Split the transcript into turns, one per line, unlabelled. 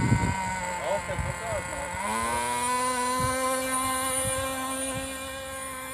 Ó, você